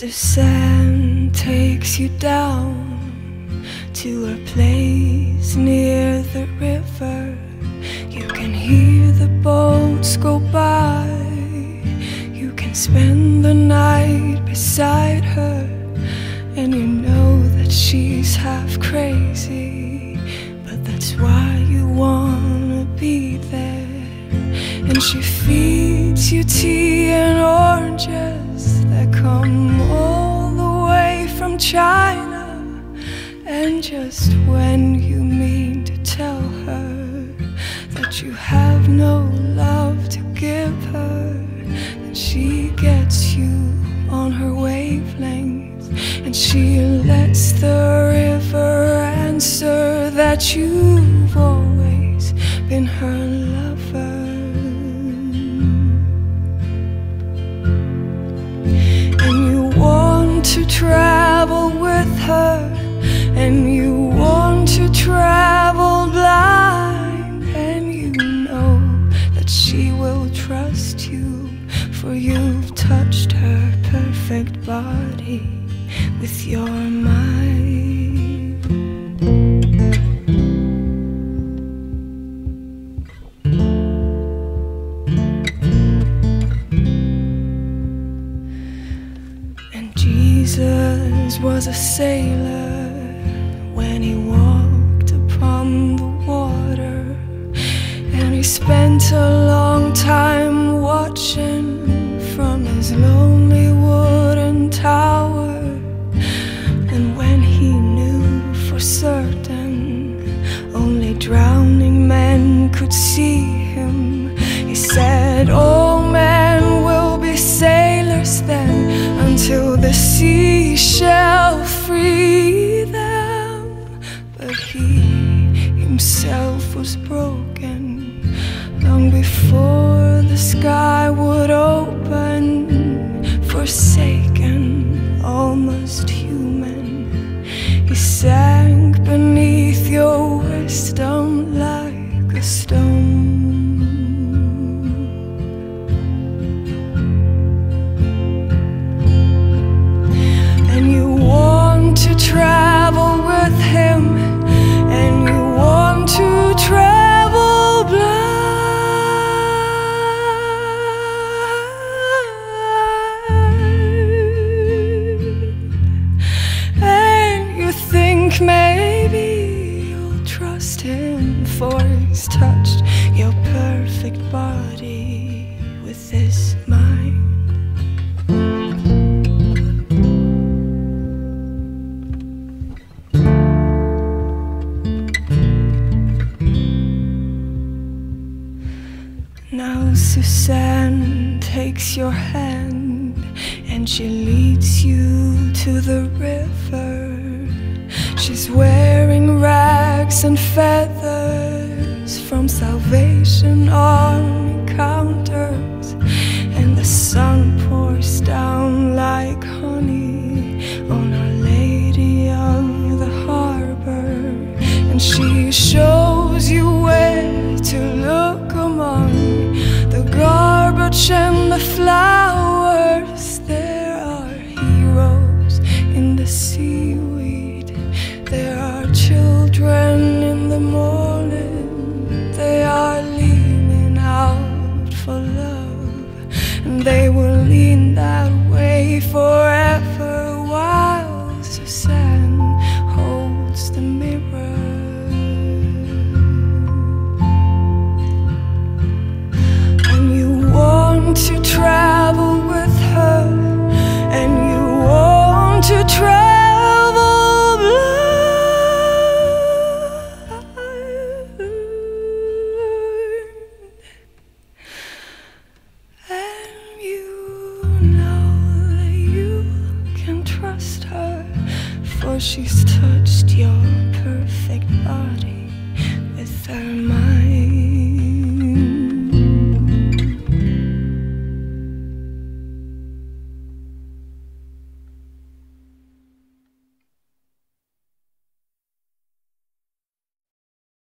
Suzanne takes you down to a place near the river. You can hear the boats go by. You can spend the night beside her, and you know that she's half crazy. But that's why you wanna be there. And she feeds you tea and oranges that come all the way from China. And just when you mean to tell her that you have no love to give her, then she gets you on her wavelength. And she lets the river answer that you've always been her lover. For you've touched her perfect body with your mind. And Jesus was a sailor when he walked upon the water. And he spent a long time drowning men could see him, he said, All men will be sailors then until the sea shall free them. But he himself was broken long before the sky would open, forsaken, maybe you'll trust him, for he's touched your perfect body with his mind. Now Suzanne takes your hand and she leads you to the river. And feathers from Salvation Army counters, and the sun pours down like honey on Our Lady of the Harbor, and she shows you where to look among the garbage and the flowers. She's touched your perfect body with her mind.